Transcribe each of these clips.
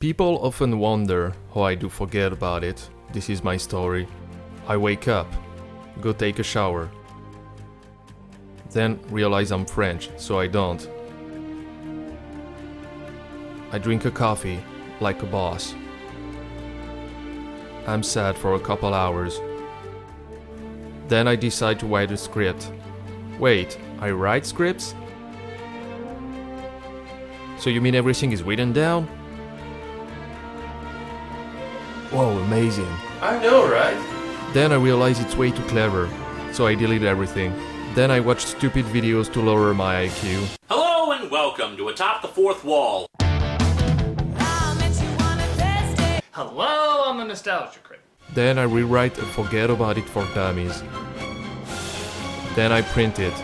People often wonder how I do forget about it. This is my story. I wake up, go take a shower, then realize I'm French, so I don't. I drink a coffee, like a boss. I'm sad for a couple hours. Then I decide to write a script. Wait, I write scripts? So you mean everything is written down? Whoa, amazing. I know, right? Then I realize it's way too clever, so I delete everything. Then I watch stupid videos to lower my IQ. Hello and welcome to Atop the Fourth Wall. Hello I'm the Nostalgia Crit. Then I rewrite and forget about it for dummies. Then I print it,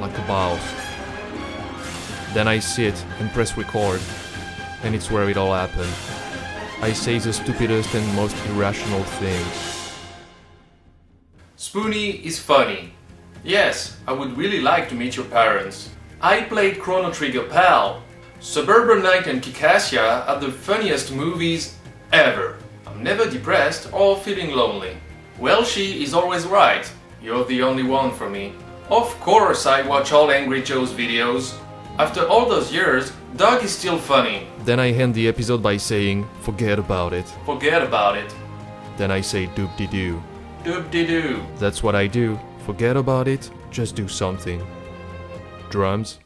like a boss. Then I sit and press record, and it's where it all happened. I say the stupidest and most irrational things. Spoony is funny. Yes, I would really like to meet your parents. I played Chrono Trigger Pal. Suburban Knight and Kickassia are the funniest movies ever. I'm never depressed or feeling lonely. Well, she is always right. You're the only one for me. Of course, I watch all Angry Joe's videos. After all those years, Doug is still funny. Then I end the episode by saying, forget about it. Forget about it. Then I say doop de doo. Doop de doo. That's what I do. Forget about it, just do something. Drums.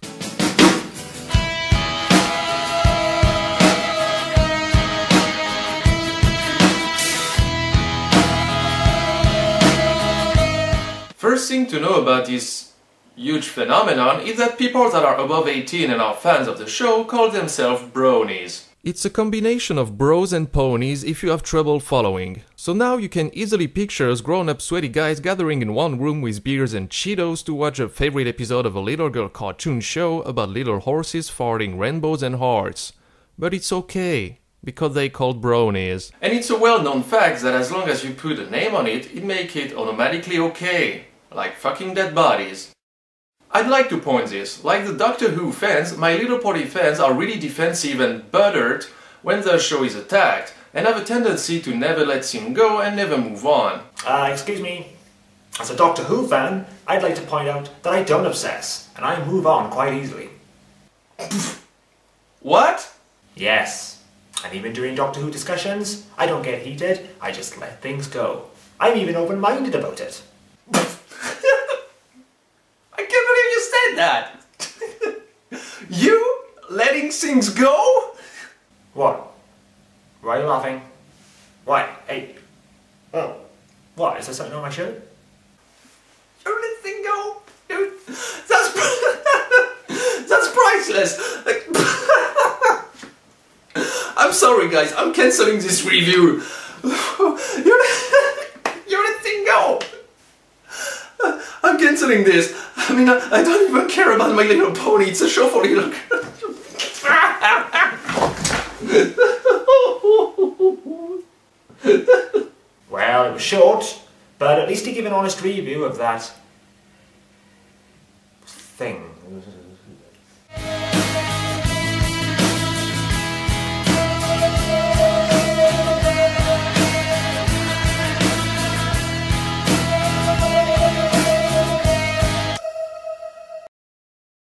First thing to know about this huge phenomenon is that people that are above 18 and are fans of the show call themselves bronies. It's a combination of bros and ponies if you have trouble following. So now you can easily picture us grown up sweaty guys gathering in one room with beers and Cheetos to watch a favorite episode of a little girl cartoon show about little horses farting rainbows and hearts. But it's okay, because they called bronies. And it's a well-known fact that as long as you put a name on it, it make it automatically okay. Like fucking dead bodies. I'd like to point this, like the Doctor Who fans, My Little Pony fans are really defensive and buttered when their show is attacked, and have a tendency to never let things go and never move on. Uh, excuse me. As a Doctor Who fan, I'd like to point out that I don't obsess, and I move on quite easily. What? Yes. And even during Doctor Who discussions, I don't get heated, I just let things go. I'm even open-minded about it. I can't believe you said that! you letting things go? What? Why are you laughing? Why? Hey. Oh. What? Is there something on my shirt? You let things go? Dude, that's, that's priceless! Like, I'm sorry guys, I'm cancelling this review. You let, you let things go! I'm cancelling this. I mean, I, I don't even care about My Little Pony. It's a show for little Well, it was short, but at least he gave an honest review of that thing.